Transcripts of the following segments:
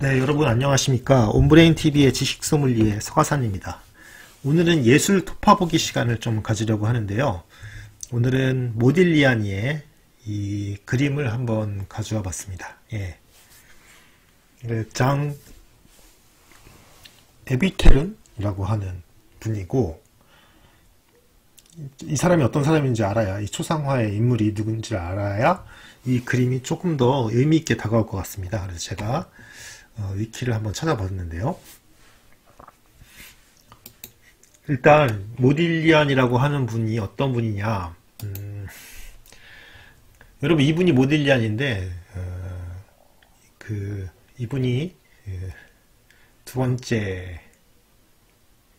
네, 여러분 안녕하십니까. 온브레인TV의 지식 소믈리의 서가산입니다. 오늘은 예술 토파보기 시간을 좀 가지려고 하는데요. 오늘은 모딜리아니의 이 그림을 한번 가져와 봤습니다. 예. 그장 에비테른이라고 하는 분이고 이 사람이 어떤 사람인지 알아야 이 초상화의 인물이 누군지 알아야 이 그림이 조금 더 의미 있게 다가올 것 같습니다. 그래서 제가 어, 위키를 한번 찾아봤는데요. 일단 모딜리안이라고 하는 분이 어떤 분이냐 음, 여러분 이분이 모딜리안인데 어, 그 이분이 그, 두 번째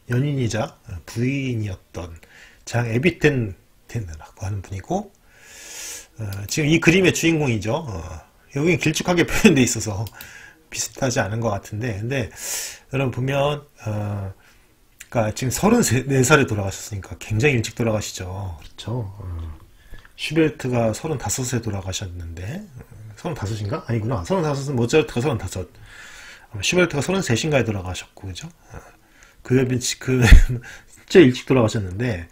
연인이자 부인이었던 장 에비텐텐라고 하는 분이고 어, 지금 이 그림의 주인공이죠. 어, 여기 길쭉하게 표현되어 있어서 비슷하지 않은 것 같은데 근데 여러분 보면 어, 그러니까 지금 34살에 돌아가셨으니까 굉장히 일찍 돌아가시죠. 그렇죠. 어, 슈베르트가 35세 돌아가셨는데 35인가? 아니구나. 35은 모차르트가 35. 슈베르트가 33인가에 돌아가셨고 그죠? 어, 그, 그 진짜 일찍 돌아가셨는데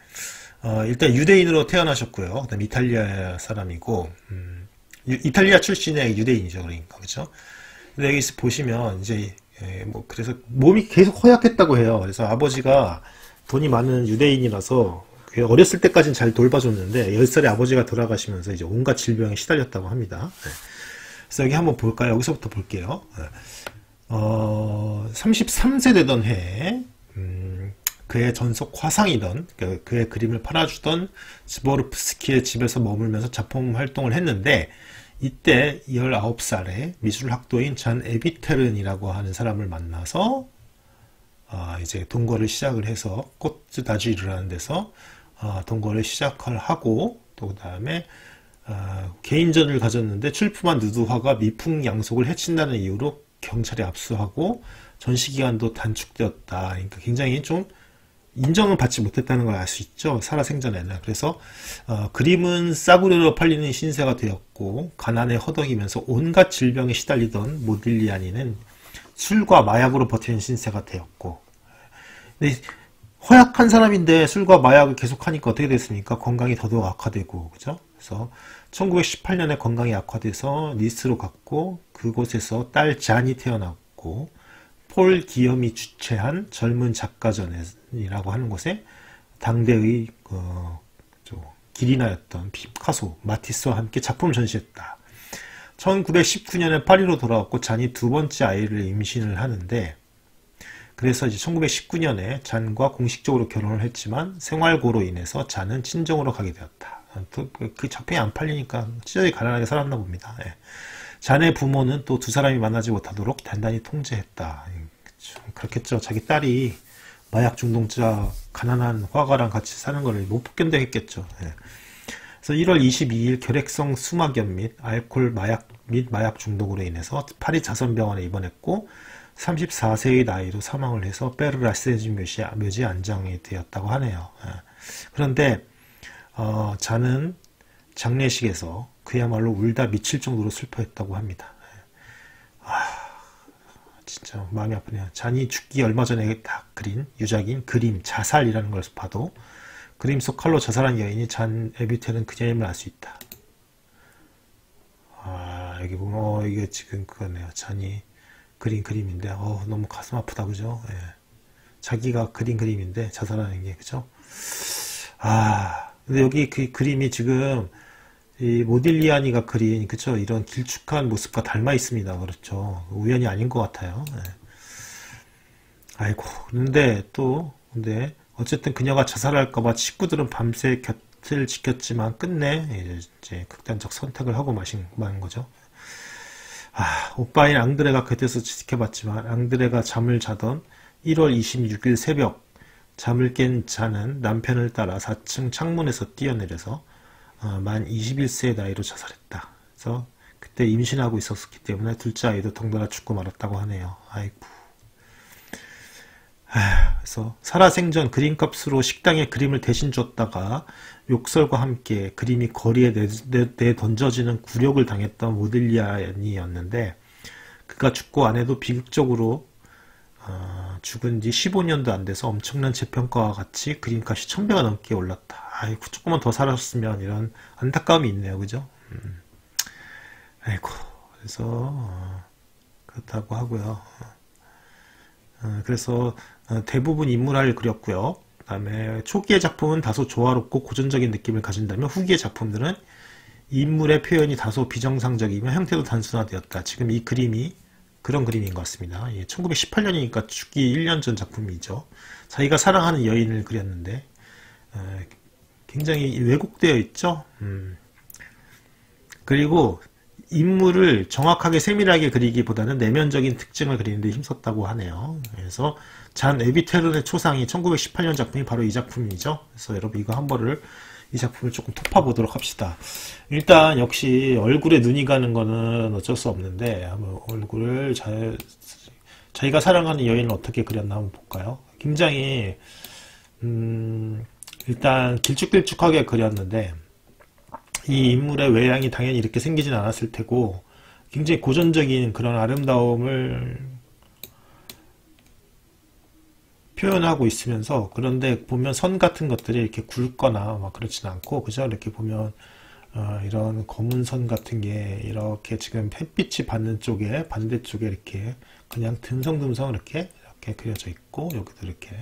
어, 일단 유대인으로 태어나셨고요. 그다음 이탈리아 사람이고 음, 이탈리아 출신의 유대인이죠. 그러니까 그죠? 여기 보시면 이제 예, 뭐 그래서 몸이 계속 허약했다고 해요. 그래서 아버지가 돈이 많은 유대인이라서 그 어렸을 때까지는 잘 돌봐줬는데 10살에 아버지가 돌아가시면서 이제 온갖 질병에 시달렸다고 합니다. 네. 그래서 여기 한번 볼까요? 여기서부터 볼게요. 네. 어, 33세 되던 해 음, 그의 전속 화상이던 그, 그의 그림을 팔아주던 스보르프스키의 집에서 머물면서 작품 활동을 했는데 이때 19살에 미술학도인 잔 에비테른이라고 하는 사람을 만나서 아, 이제 동거를 시작을 해서 꽃즈 다지르라는 데서 아, 동거를 시작을 하고 또 그 다음에 아, 개인전을 가졌는데 출품한 누드화가 미풍 양속을 해친다는 이유로 경찰에 압수하고 전시기간도 단축되었다. 그러니까 굉장히 좀 인정을 받지 못했다는 걸 알 수 있죠. 살아생전에는. 그래서 어, 그림은 싸구려로 팔리는 신세가 되었고 가난에 허덕이면서 온갖 질병에 시달리던 모딜리아니는 술과 마약으로 버티는 신세가 되었고 허약한 사람인데 술과 마약을 계속하니까 어떻게 됐습니까? 건강이 더더욱 악화되고 그죠? 그래서 1918년에 건강이 악화돼서 니스로 갔고 그곳에서 딸 잔이 태어났고 폴 기염이 주최한 젊은 작가전이라고 하는 곳에 당대의 어, 길이나였던 피카소, 마티스와 함께 작품 전시했다. 1919년에 파리로 돌아왔고 잔이 두 번째 아이를 임신을 하는데 그래서 이제 1919년에 잔과 공식적으로 결혼을 했지만 생활고로 인해서 잔은 친정으로 가게 되었다. 그, 그 작품이 안 팔리니까 찢어지 가난하게 살았나 봅니다. 예. 잔의 부모는 또 두 사람이 만나지 못하도록 단단히 통제했다. 그렇겠죠. 자기 딸이 마약 중독자 가난한 화가랑 같이 사는 것을 못 견뎌했겠죠. 예. 그래서 1월 22일 결핵성 수막염 및 알코올 마약 및 마약 중독으로 인해서 파리 자선병원에 입원했고 34세의 나이로 사망을 해서 베르라세지 묘지, 묘지 안장이 되었다고 하네요. 예. 그런데 어, 자는 장례식에서 그야말로 울다 미칠 정도로 슬퍼했다고 합니다. 예. 아, 진짜 마음이 아프네요. 잔이 죽기 얼마 전에 딱 그린 유작인 그림 자살이라는 걸 봐도 그림 속 칼로 자살한 여인이 잔 에비텔은 그녀임을 알 수 있다. 아 여기 보면 어 이게 지금 그거네요. 잔이 그린 그림인데 어 너무 가슴 아프다 그죠? 예. 자기가 그린 그림인데 자살하는 게 그죠? 아 근데 여기 그 그림이 지금 이 모딜리아니가 그린 그쵸 이런 길쭉한 모습과 닮아 있습니다. 그렇죠. 우연이 아닌 것 같아요. 네. 아이고 그런데 또 근데 어쨌든 그녀가 자살할까봐 친구들은 밤새 곁을 지켰지만 끝내 이제 극단적 선택을 하고 마신 마는 거죠. 아 오빠인 앙드레가 곁에서 지켜봤지만 앙드레가 잠을 자던 1월 26일 새벽 잠을 깬 자는 남편을 따라 4층 창문에서 뛰어내려서 어, 만 21세의 나이로 자살했다. 그래서 그때 임신하고 있었기 때문에 둘째 아이도 덩달아 죽고 말았다고 하네요. 아이고. 아, 그래서 살아생전 그림값으로 식당에 그림을 대신 줬다가 욕설과 함께 그림이 거리에 내, 내, 내 던져지는 굴욕을 당했던 모딜리안이었는데 그가 죽고 아내도 비극적으로 어, 죽은 지 15년도 안 돼서 엄청난 재평가와 같이 그림값이 천배가 넘게 올랐다. 아이고 조금만 더 살았으면 이런 안타까움이 있네요. 그죠? 음. 아이고 그래서 어, 그렇다고 하고요. 어, 그래서 어, 대부분 인물화를 그렸고요. 그 다음에 초기의 작품은 다소 조화롭고 고전적인 느낌을 가진다면 후기의 작품들은 인물의 표현이 다소 비정상적이며 형태도 단순화되었다. 지금 이 그림이 그런 그림인 것 같습니다. 예, 1918년이니까 죽기 1년 전 작품이죠. 자기가 사랑하는 여인을 그렸는데 어, 굉장히 왜곡되어 있죠. 음. 그리고 인물을 정확하게 세밀하게 그리기보다는 내면적인 특징을 그리는데 힘썼다고 하네요. 그래서 잔 에비테론의 초상이 1918년 작품이 바로 이 작품이죠. 그래서 여러분 이거 한 번을 이 작품을 조금 토파 보도록 합시다. 일단 역시 얼굴에 눈이 가는 거는 어쩔 수 없는데 한번 얼굴을 잘 자기가 사랑하는 여인을 어떻게 그렸나 한번 볼까요? 굉장히 음, 일단 길쭉길쭉하게 그렸는데 이 인물의 외양이 당연히 이렇게 생기진 않았을 테고 굉장히 고전적인 그런 아름다움을 표현하고 있으면서 그런데 보면 선 같은 것들이 이렇게 굵거나 막 그렇진 않고 그죠? 이렇게 보면 어, 이런 검은 선 같은 게 이렇게 지금 햇빛이 받는 쪽에 반대쪽에 이렇게 그냥 듬성듬성 이렇게 이렇게 그려져 있고 여기도 이렇게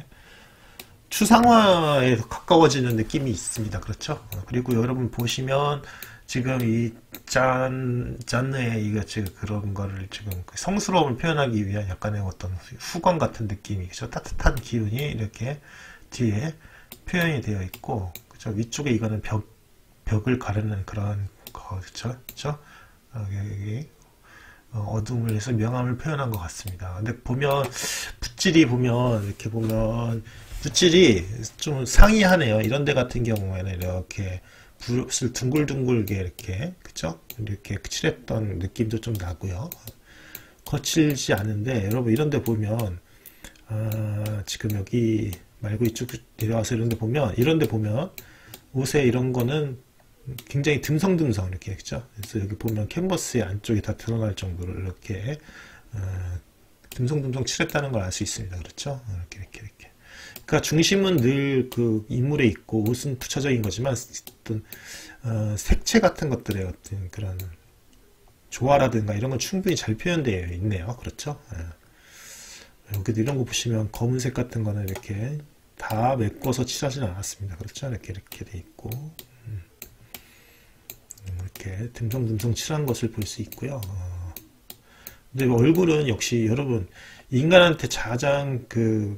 추상화에 가까워지는 느낌이 있습니다. 그렇죠? 어, 그리고 여러분 보시면 지금 이 짠, 짠의 이거 지금 그런 거를 지금 그 성스러움을 표현하기 위한 약간의 어떤 후광 같은 느낌이 죠. 따뜻한 기운이 이렇게 뒤에 표현이 되어 있고, 그죠. 위쪽에 이거는 벽, 벽을 가르는 그런 거, 그죠. 그죠. 여기, 어, 어둠을 해서 명암을 표현한 것 같습니다. 근데 보면, 붓질이 보면, 이렇게 보면, 붓질이 좀 상이하네요. 이런 데 같은 경우에는 이렇게, 붓을 둥글둥글게 이렇게 그죠? 이렇게 칠했던 느낌도 좀 나고요. 거칠지 않은데 여러분 이런 데 보면 어, 지금 여기 말고 이쪽 내려와서 이런 데 보면 이런 데 보면 옷에 이런 거는 굉장히 듬성듬성 이렇게 그죠? 그래서 여기 보면 캔버스의 안쪽이 다 드러날 정도로 이렇게 어, 듬성듬성 칠했다는 걸 알 수 있습니다. 그렇죠? 그러니까 중심은 늘 그 인물에 있고 옷은 부차적인 거지만 어떤 어, 색채 같은 것들의 어떤 그런 조화라든가 이런 건 충분히 잘 표현되어 있네요. 그렇죠? 예. 여기도 이런 거 보시면 검은색 같은 거는 이렇게 다 메꿔서 칠하진 않았습니다. 그렇죠? 이렇게 이렇게 돼 있고 음. 이렇게 듬성듬성 칠한 것을 볼 수 있고요. 어. 근데 얼굴은 역시 여러분 인간한테 가장 그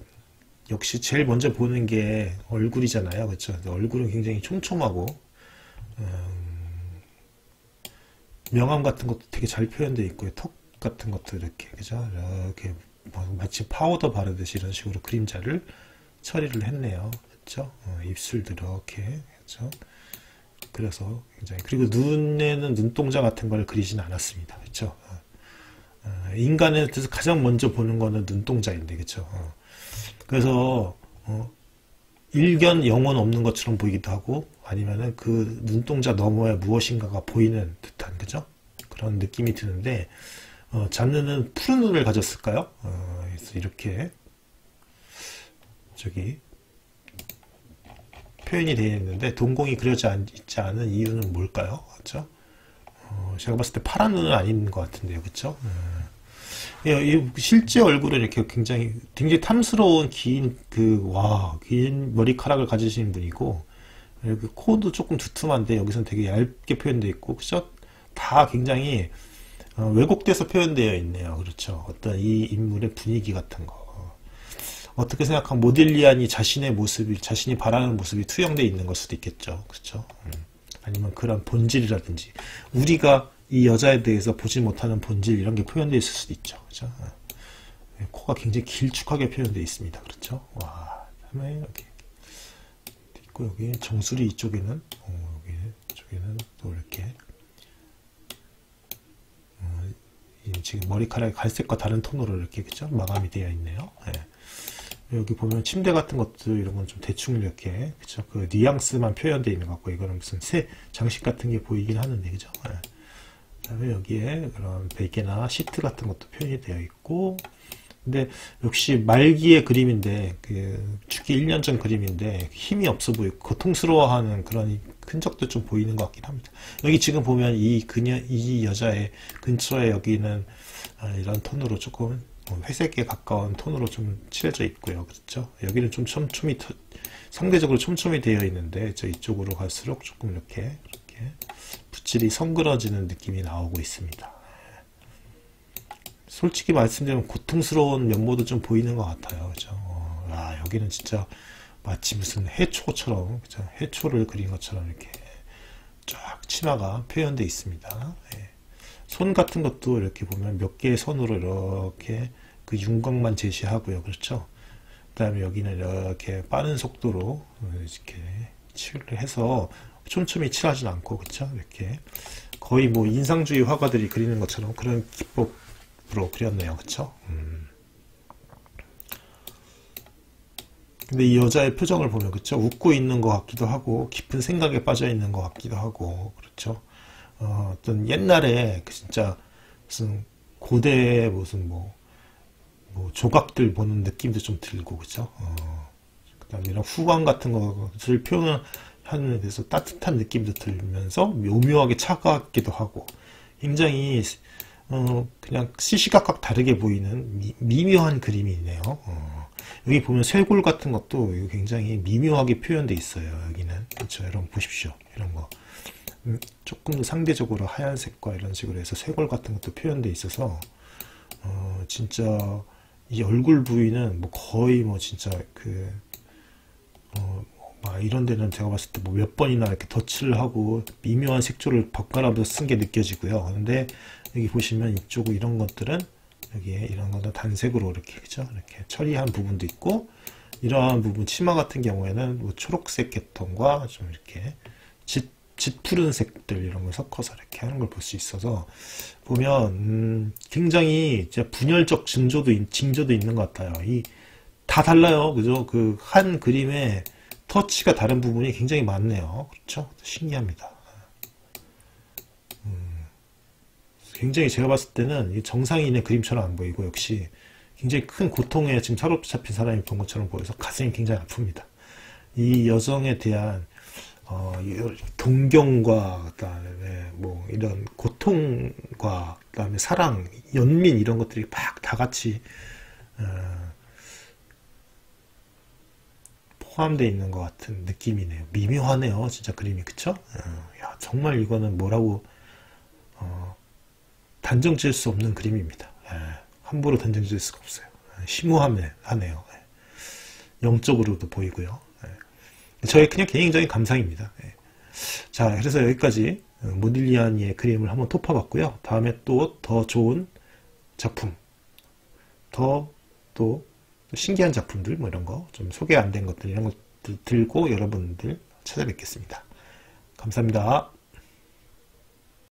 역시 제일 먼저 보는 게 얼굴이잖아요. 그렇죠? 얼굴은 굉장히 촘촘하고 음, 명암 같은 것도 되게 잘 표현되어 있고요. 턱 같은 것도 이렇게 그죠? 이렇게 뭐 마치 파우더 바르듯이 이런 식으로 그림자를 처리를 했네요. 그렇죠? 어, 입술도 이렇게 그렇죠? 그래서 굉장히 그리고 눈에는 눈동자 같은 걸 그리진 않았습니다. 그렇죠? 어, 어, 인간한테서 가장 먼저 보는 거는 눈동자인데 그렇죠? 어. 그래서 어, 일견 영혼 없는 것처럼 보이기도 하고 아니면은 그 눈동자 너머에 무엇인가가 보이는 듯한 그죠? 그런 느낌이 드는데 어, 잡느는 푸른 눈을 가졌을까요? 어, 그래서 이렇게 저기 표현이 되어 있는데 동공이 그려져 있지 않은 이유는 뭘까요? 그렇죠? 어, 제가 봤을 때 파란 눈은 아닌 것 같은데요, 그렇죠? 예, 실제 얼굴은 이렇게 굉장히 굉장히 탐스러운 긴 그 와 긴 머리카락을 가지신 분이고 그 코도 조금 두툼한데 여기서는 되게 얇게 표현되어 있고 그죠? 다 굉장히 어, 왜곡돼서 표현되어 있네요. 그렇죠? 어떤 이 인물의 분위기 같은 거. 어떻게 생각하면 모딜리안이 자신의 모습이 자신이 바라는 모습이 투영되어 있는 걸 수도 있겠죠. 그렇죠? 음. 아니면 그런 본질이라든지 우리가 이 여자에 대해서 보지 못하는 본질 이런 게 표현되어 있을 수도 있죠. 그죠? 네, 코가 굉장히 길쭉하게 표현되어 있습니다. 그렇죠? 와, 다음에 이렇게 있고 여기 정수리 이쪽에는 어, 여기 이쪽에는 또 이렇게 어, 지금 머리카락이 갈색과 다른 톤으로 이렇게 그죠? 마감이 되어 있네요. 네. 여기 보면 침대 같은 것도 이런 건 좀 대충 이렇게 그죠? 그 뉘앙스만 표현되어 있는 것 같고 이거는 무슨 새 장식 같은 게 보이긴 하는데 그죠? 네. 그다음에 여기에 그런 베개나 시트 같은 것도 표현이 되어 있고 근데 역시 말기의 그림인데 그 죽기 1년 전 그림인데 힘이 없어 보이고 고통스러워하는 그런 흔적도 좀 보이는 것 같긴 합니다. 여기 지금 보면 이 그녀 이 여자의 근처에 여기는 아, 이런 톤으로 조금 회색에 가까운 톤으로 좀 칠해져 있고요. 그렇죠? 여기는 좀 촘촘히 상대적으로 촘촘히 되어 있는데 저 이쪽으로 갈수록 조금 이렇게 이렇게 붓질이 성그러지는 느낌이 나오고 있습니다. 솔직히 말씀드리면 고통스러운 면모도 좀 보이는 것 같아요. 그죠? 어, 아, 여기는 진짜 마치 무슨 해초처럼, 그죠? 해초를 그린 것처럼 이렇게 쫙 치마가 표현되어 있습니다. 예. 손 같은 것도 이렇게 보면 몇 개의 손으로 이렇게 그 윤곽만 제시하고요. 그렇죠? 그 다음에 여기는 이렇게 빠른 속도로 이렇게 칠을 해서 촘촘히 칠하진 않고, 그렇죠? 이렇게 거의 뭐 인상주의 화가들이 그리는 것처럼 그런 기법으로 그렸네요. 그렇죠? 음. 근데 이 여자의 표정을 보면 그렇죠? 웃고 있는 것 같기도 하고 깊은 생각에 빠져 있는 것 같기도 하고 그렇죠? 어, 어떤 옛날에 그 진짜 무슨 고대 무슨 뭐, 뭐 조각들 보는 느낌도 좀 들고 그죠? 어, 그다음에 이런 후광 같은 것을 표현 하는 데서 따뜻한 느낌도 들면서 묘묘하게 차갑기도 하고 굉장히 어, 그냥 시시각각 다르게 보이는 미, 묘한 그림이네요. 어, 여기 보면 쇄골 같은 것도 굉장히 미묘하게 표현돼 있어요. 여기는 그렇죠. 여러분 보십시오. 이런 거. 조금 더 상대적으로 하얀색과 이런 식으로 해서 쇄골 같은 것도 표현되어 있어서 어, 진짜 이 얼굴 부위는 뭐 거의 뭐 진짜 그 어, 막 이런 데는 제가 봤을 때 뭐 몇 번이나 이렇게 덧칠을 하고 미묘한 색조를 번갈아서 쓴 게 느껴지고요. 근데 여기 보시면 이쪽 이런 것들은 여기에 이런 것도 단색으로 이렇게 그죠? 이렇게 처리한 부분도 있고 이러한 부분 치마 같은 경우에는 뭐 초록색 계통과 좀 이렇게 짙 짙푸른 색들 이런 걸 섞어서 이렇게 하는 걸 볼 수 있어서 보면 음, 굉장히 분열적 징조도 징조도 있는 것 같아요. 이 다 달라요, 그죠? 그 한 그림에 터치가 다른 부분이 굉장히 많네요. 그렇죠? 신기합니다. 음, 굉장히 제가 봤을 때는 정상인의 그림처럼 안 보이고 역시 굉장히 큰 고통에 지금 사로잡힌 사람이 본 것처럼 보여서 가슴이 굉장히 아픕니다. 이 여성에 대한 어, 동경과 그다음에 뭐 이런 고통과 그다음에 사랑, 연민 이런 것들이 막 다 같이 어, 포함되어 있는 것 같은 느낌이네요. 미묘하네요, 진짜 그림이 그쵸? 어, 야, 정말 이거는 뭐라고 어, 단정 지을 수 없는 그림입니다. 예, 함부로 단정 지을 수가 없어요. 심오하네요. 예. 영적으로도 보이고요. 저의 그냥 개인적인 감상입니다. 예. 자, 그래서 여기까지 모딜리아니의 그림을 한번 토파봤고요. 다음에 또 더 좋은 작품, 더또 신기한 작품들 뭐 이런 거 좀 소개 안 된 것들 이런 것들 들고 여러분들 찾아뵙겠습니다. 감사합니다.